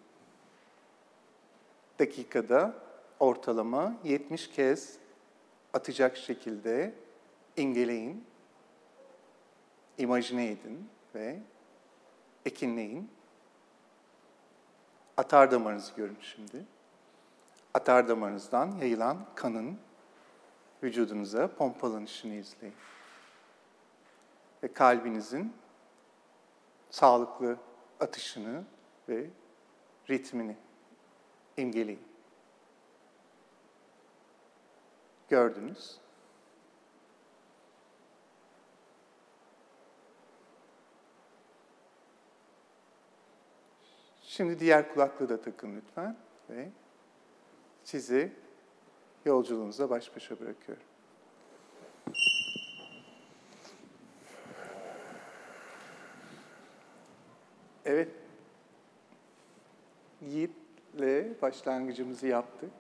Dakikada ortalama 70 kez atacak şekilde imgeleyin, imajine edin ve ekinleyin. Atar damarınızı görün şimdi. Atar damarınızdan yayılan kanın vücudunuza pompalanışını izleyin. Ve kalbinizin sağlıklı atışını ve ritmini imgeleyin. Gördünüz. Şimdi diğer kulaklığı da takın lütfen ve sizi yolculuğunuza baş başa bırakıyorum. Evet, Yiğit'le başlangıcımızı yaptık.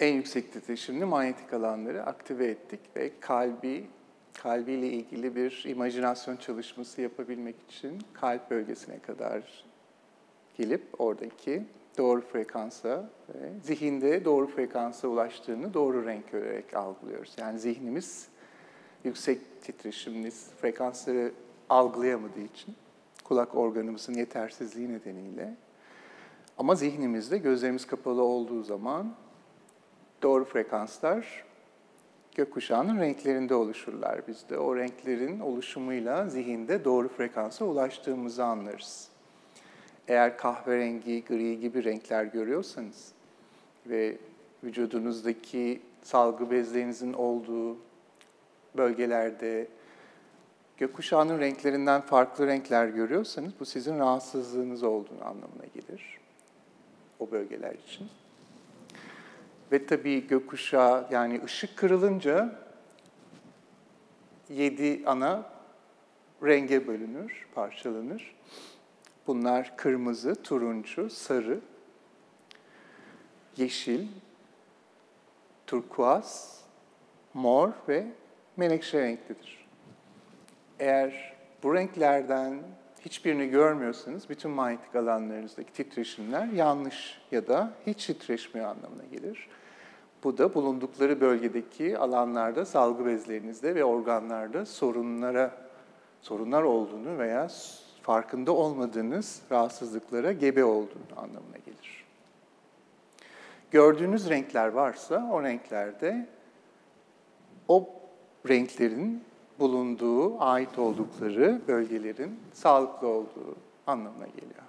En yüksek titreşimli manyetik alanları aktive ettik ve kalbi, kalbiyle ilgili bir imajinasyon çalışması yapabilmek için kalp bölgesine kadar gelip oradaki doğru frekansa zihinde doğru frekansa ulaştığını doğru renk görerek algılıyoruz. Yani zihnimiz yüksek titreşimli frekansları algılayamadığı için kulak organımızın yetersizliği nedeniyle ama zihnimizde gözlerimiz kapalı olduğu zaman doğru frekanslar gökkuşağının renklerinde oluşurlar. Biz de o renklerin oluşumuyla zihinde doğru frekansa ulaştığımızı anlarız. Eğer kahverengi, gri gibi renkler görüyorsanız ve vücudunuzdaki salgı bezlerinizin olduğu bölgelerde gökkuşağının renklerinden farklı renkler görüyorsanız bu sizin rahatsızlığınız olduğunu anlamına gelir o bölgeler için. Ve tabii gökkuşağı yani ışık kırılınca yedi ana renge bölünür, parçalanır. Bunlar kırmızı, turuncu, sarı, yeşil, turkuaz, mor ve menekşe renklidir. Eğer bu renklerden hiçbirini görmüyorsanız bütün manyetik alanlarınızdaki titreşimler yanlış ya da hiç titreşmiyor anlamına gelir. Bu da bulundukları bölgedeki alanlarda salgı bezlerinizde ve organlarda sorunlara sorunlar olduğunu veya farkında olmadığınız rahatsızlıklara gebe olduğunu anlamına gelir. Gördüğünüz renkler varsa o renklerde o renklerin bulunduğu, ait oldukları bölgelerin sağlıklı olduğu anlamına geliyor.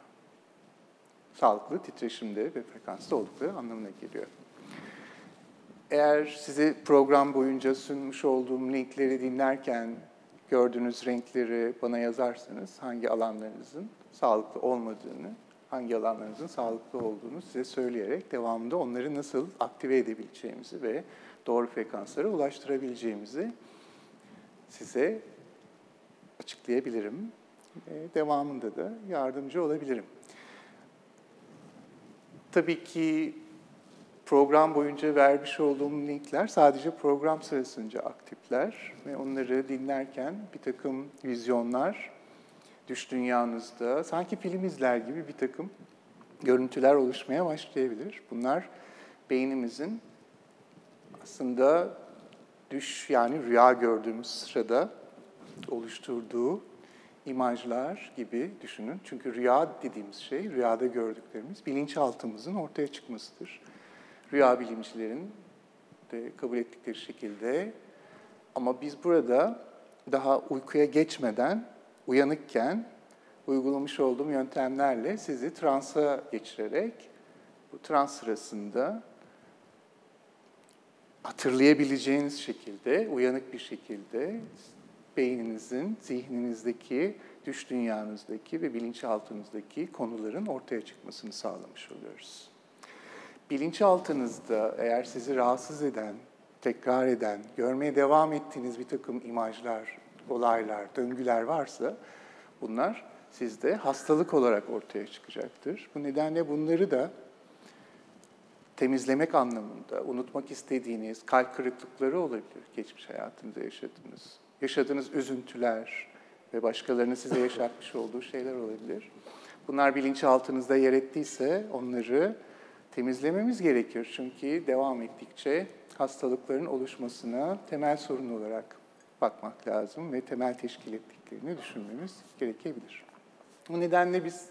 Sağlıklı titreşimde ve frekansta oldukları anlamına geliyor. Eğer size program boyunca sunmuş olduğum linkleri dinlerken gördüğünüz renkleri bana yazarsanız hangi alanlarınızın sağlıklı olmadığını, hangi alanlarınızın sağlıklı olduğunu size söyleyerek devamında onları nasıl aktive edebileceğimizi ve doğru frekanslara ulaştırabileceğimizi size açıklayabilirim. Devamında da yardımcı olabilirim. Tabii ki program boyunca vermiş olduğum linkler sadece program sırasınca aktifler ve onları dinlerken bir takım vizyonlar düş dünyanızda sanki film izler gibi bir takım görüntüler oluşmaya başlayabilir. Bunlar beynimizin aslında düş yani rüya gördüğümüz sırada oluşturduğu imajlar gibi düşünün. Çünkü rüya dediğimiz şey, rüyada gördüklerimiz bilinçaltımızın ortaya çıkmasıdır. Rüya bilimcilerin de kabul ettikleri şekilde ama biz burada daha uykuya geçmeden, uyanıkken uygulamış olduğum yöntemlerle sizi transa geçirerek bu trans sırasında hatırlayabileceğiniz şekilde, uyanık bir şekilde beyninizin, zihninizdeki, düş dünyanızdaki ve bilinçaltınızdaki konuların ortaya çıkmasını sağlamış oluyoruz. Bilinçaltınızda eğer sizi rahatsız eden, tekrar eden, görmeye devam ettiğiniz bir takım imajlar, olaylar, döngüler varsa bunlar sizde hastalık olarak ortaya çıkacaktır. Bu nedenle bunları da temizlemek anlamında unutmak istediğiniz kalp kırıklıkları olabilir geçmiş hayatınızda yaşadığınız. Yaşadığınız üzüntüler ve başkalarının size yaşatmış olduğu şeyler olabilir. Bunlar bilinçaltınızda yer ettiyse onları temizlememiz gerekir. Çünkü devam ettikçe hastalıkların oluşmasına temel sorun olarak bakmak lazım ve temel teşkil ettiklerini düşünmemiz gerekebilir. Bu nedenle biz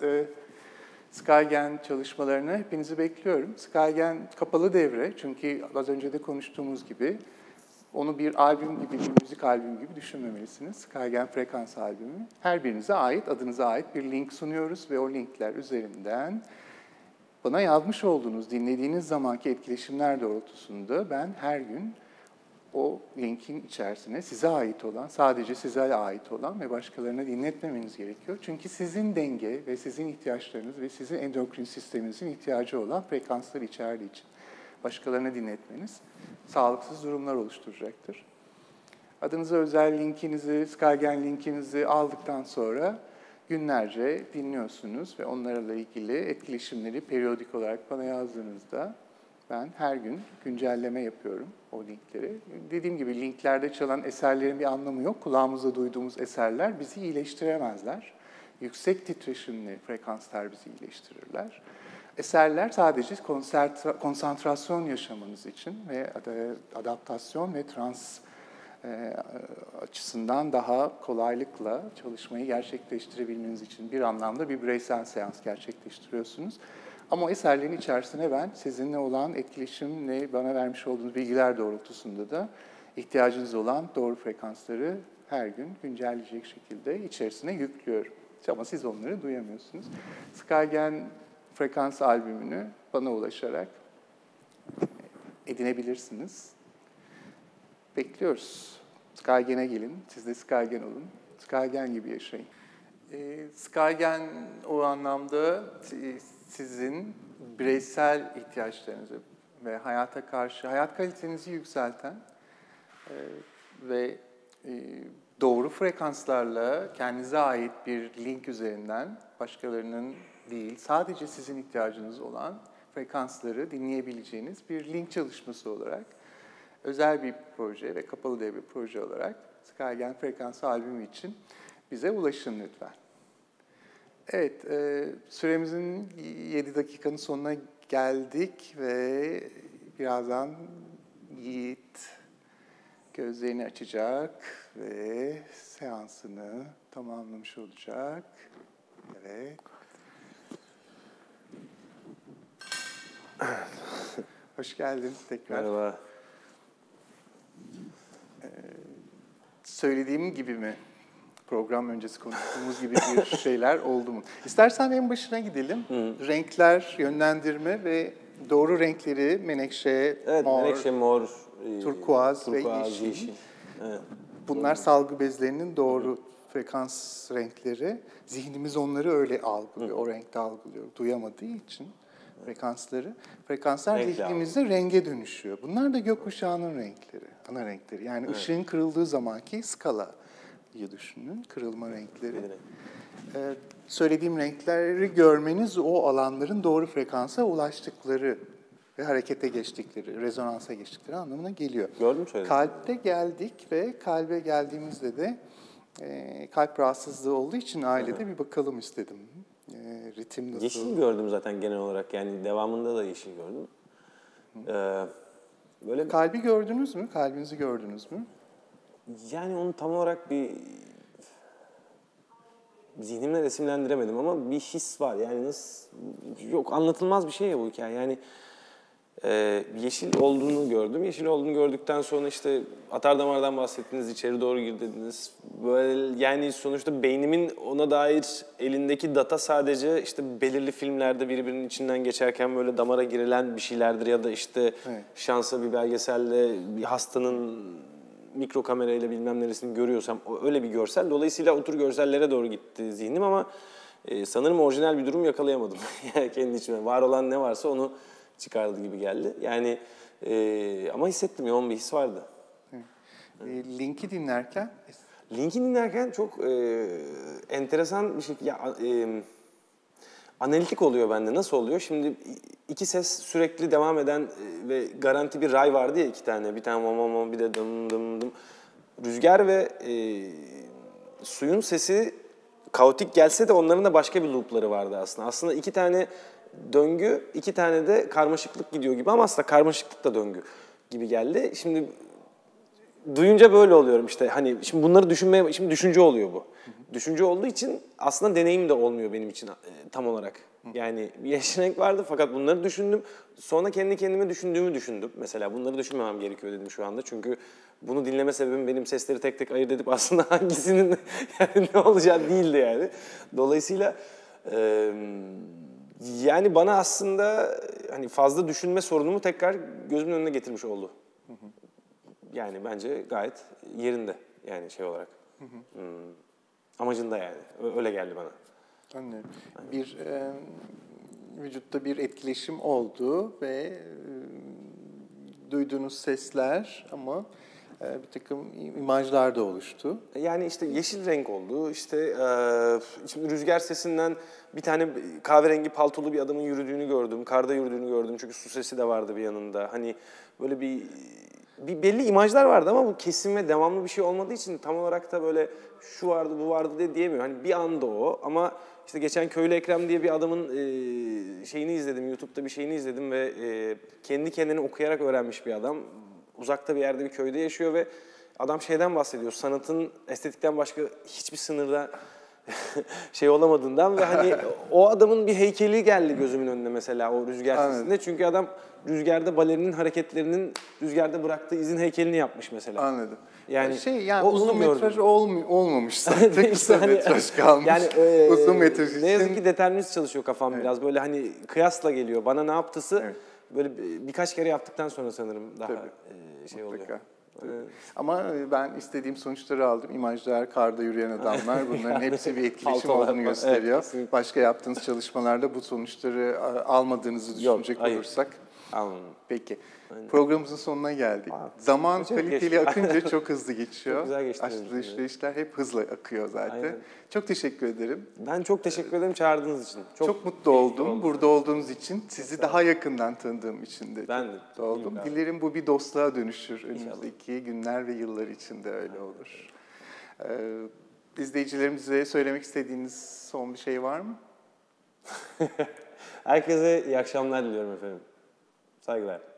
Skygen çalışmalarına hepinizi bekliyorum. Skygen kapalı devre çünkü az önce de konuştuğumuz gibi onu bir albüm gibi, bir müzik albüm gibi düşünmemelisiniz. Skygen Frekans albümü. Her birinize ait, adınıza ait bir link sunuyoruz ve o linkler üzerinden bana yazmış olduğunuz, dinlediğiniz zamanki etkileşimler doğrultusunda ben her gün o linkin içerisine size ait olan, sadece size ait olan ve başkalarına dinletmemeniz gerekiyor. Çünkü sizin denge ve sizin ihtiyaçlarınız ve sizin endokrin sisteminizin ihtiyacı olan frekansları içerdiği için başkalarına dinletmeniz sağlıksız durumlar oluşturacaktır. Adınıza özel linkinizi, Skygen linkinizi aldıktan sonra günlerce dinliyorsunuz ve onlarla ilgili etkileşimleri periyodik olarak bana yazdığınızda ben her gün güncelleme yapıyorum o linkleri. Dediğim gibi linklerde çalan eserlerin bir anlamı yok. Kulağımızda duyduğumuz eserler bizi iyileştiremezler. Yüksek titreşimli frekanslar bizi iyileştirirler. Eserler sadece konsantrasyon yaşamanız için ve adaptasyon ve trans e, açısından daha kolaylıkla çalışmayı gerçekleştirebilmeniz için bir anlamda bir bireysel seans gerçekleştiriyorsunuz. Ama eserlerin içerisine ben sizinle olan etkileşimle bana vermiş olduğunuz bilgiler doğrultusunda da ihtiyacınız olan doğru frekansları her gün güncelleyecek şekilde içerisine yüklüyorum. Ama siz onları duyamıyorsunuz. Skygen frekans albümünü bana ulaşarak edinebilirsiniz. Bekliyoruz. Skygen'e gelin, siz de Skygen olun. Skygen gibi yaşayın. Ee, Skygen o anlamda sizin bireysel ihtiyaçlarınızı ve hayata karşı hayat kalitenizi yükselten e, ve e, doğru frekanslarla kendinize ait bir link üzerinden başkalarının değil, sadece sizin ihtiyacınız olan frekansları dinleyebileceğiniz bir link çalışması olarak özel bir proje ve kapalı devre proje olarak Skygen Frekans albümü için bize ulaşın lütfen. Evet, e, süremizin 7 dakikanın sonuna geldik ve birazdan Yiğit gözlerini açacak ve seansını tamamlamış olacak. Evet. Hoş geldin tekrar. Merhaba. Söylediğim gibi mi? Program öncesi konuştuğumuz gibi bir şeyler oldu mu? İstersen en başına gidelim. Hı. Renkler, yönlendirme ve doğru renkleri menekşe, evet, mor, menekşe, mor, turkuaz, turkuaz ve yeşil. yeşil. Evet. Bunlar salgı bezlerinin doğru frekans renkleri. Zihnimiz onları öyle algılıyor, Hı. o renkte algılıyor. Duyamadığı için frekansları. Frekanslar Renkli zihnimizde abi. renge dönüşüyor. Bunlar da gökkuşağının renkleri, ana renkleri. Yani evet. ışığın kırıldığı zamanki skala diye düşünün, kırılma renkleri. Ee, söylediğim renkleri görmeniz o alanların doğru frekansa ulaştıkları ve harekete geçtikleri, rezonansa geçtikleri anlamına geliyor. Gördüm söyledim. Kalpte geldik ve kalbe geldiğimizde de e, kalp rahatsızlığı olduğu için ailede bir bakalım istedim. E, ritim nasıl? Yeşil gördüm zaten genel olarak yani devamında da yeşil gördüm. Ee, böyle Kalbi gördünüz mü? Kalbinizi gördünüz mü? Yani onu tam olarak bir zihnimle resimlendiremedim ama bir his var. Yani nasıl yok anlatılmaz bir şey ya bu hikaye. Yani ee, yeşil olduğunu gördüm. Yeşil olduğunu gördükten sonra işte atar damardan bahsettiniz, içeri doğru gir dediniz. Böyle yani sonuçta beynimin ona dair elindeki data sadece işte belirli filmlerde birbirinin içinden geçerken böyle damara girilen bir şeylerdir ya da işte evet. şansa bir belgeselle bir hastanın mikro kamerayla bilmem neresini görüyorsam öyle bir görsel. Dolayısıyla otur görsellere doğru gitti zihnim ama e, sanırım orijinal bir durum yakalayamadım. kendi içime var olan ne varsa onu çıkardı gibi geldi. Yani e, ama hissettim yoğun bir his vardı. Evet. E, linki dinlerken? Linki dinlerken çok e, enteresan bir şekilde... Ya, e, analitik oluyor bende. Nasıl oluyor? Şimdi iki ses sürekli devam eden e, ve garanti bir ray vardı ya iki tane. Bir tane mom mom bir de dım dım dım. Rüzgar ve e, suyun sesi kaotik gelse de onların da başka bir loopları vardı aslında. Aslında iki tane döngü, iki tane de karmaşıklık gidiyor gibi ama aslında karmaşıklık da döngü gibi geldi. Şimdi duyunca böyle oluyorum işte. Hani şimdi bunları düşünmeye, şimdi düşünce oluyor bu. Düşünce olduğu için aslında deneyim de olmuyor benim için e, tam olarak. Yani bir yeşil vardı fakat bunları düşündüm. Sonra kendi kendime düşündüğümü düşündüm. Mesela bunları düşünmemem gerekiyor dedim şu anda. Çünkü bunu dinleme sebebim benim sesleri tek tek ayırt edip aslında hangisinin yani ne olacağı değildi yani. Dolayısıyla e, yani bana aslında hani fazla düşünme sorunumu tekrar gözümün önüne getirmiş oldu. Yani bence gayet yerinde yani şey olarak. Hmm. Amacında yani. Öyle geldi bana. Anlıyorum. Bir e, vücutta bir etkileşim oldu ve e, duyduğunuz sesler ama e, bir takım imajlar da oluştu. Yani işte yeşil renk oldu. İşte eee, şimdi rüzgar sesinden bir tane kahverengi paltolu bir adamın yürüdüğünü gördüm. Karda yürüdüğünü gördüm çünkü su sesi de vardı bir yanında. Hani böyle bir bir belli imajlar vardı ama bu kesin ve devamlı bir şey olmadığı için tam olarak da böyle şu vardı bu vardı diye diyemiyorum. Hani bir anda o ama işte geçen Köylü Ekrem diye bir adamın eee, şeyini izledim. YouTube'da bir şeyini izledim ve eee, kendi kendini okuyarak öğrenmiş bir adam. Uzakta bir yerde bir köyde yaşıyor ve adam şeyden bahsediyor. Sanatın estetikten başka hiçbir sınırda şey olamadığından ve hani o adamın bir heykeli geldi gözümün önüne mesela o rüzgar Anladım. sesinde. Çünkü adam rüzgarda balerinin hareketlerinin rüzgarda bıraktığı izin heykelini yapmış mesela. Anladım. Yani şey yani o- uzun metraj olm olmamış zaten İşte kısa hani- metraj kalmış. Yani e, uzun metraj için ne yazık ki determinist çalışıyor kafam biraz. Böyle hani kıyasla geliyor. Bana ne yaptısı Evet. böyle bir- birkaç kere yaptıktan sonra sanırım daha Tabii. e, şey oluyor. Mutlaka. Evet. Ama e, ben istediğim sonuçları aldım. İmajlar, karda yürüyen adamlar bunların hepsi bir etkileşim olduğunu gösteriyor. Evet, kesinlikle. Başka yaptığınız çalışmalarda bu sonuçları a, almadığınızı Yok, düşünecek hayır. olursak. Anladım. Peki. Programımızın sonuna geldik. Aa, Zaman çok kaliteli geçti. akınca çok hızlı geçiyor. Çok güzel geçti için, işleyişler hep hızla akıyor zaten. Aynen. Çok teşekkür ederim. Ben çok teşekkür ederim çağırdığınız için. Çok, Çok, mutlu oldum. Burada olduğunuz için, sizi daha yakından tanıdığım için de Ben de. oldum. Dilerim bu bir dostluğa dönüşür. Önümüzdeki günler ve yıllar içinde öyle olur. Ee, izleyicilerimize söylemek istediğiniz son bir şey var mı? Herkese iyi akşamlar diliyorum efendim. Saygılar.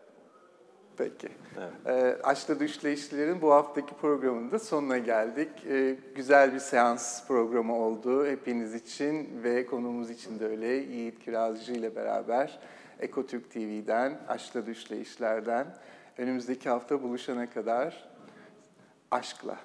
Peki. Evet. Ee, Aşkla Düşle İşçilerin bu haftaki programının da sonuna geldik. Ee, güzel bir seans programı oldu hepiniz için ve konuğumuz için de öyle. Yiğit Kirazcı ile beraber Ekotürk TV'den, Aşkla Düşle İşler'den önümüzdeki hafta buluşana kadar aşkla.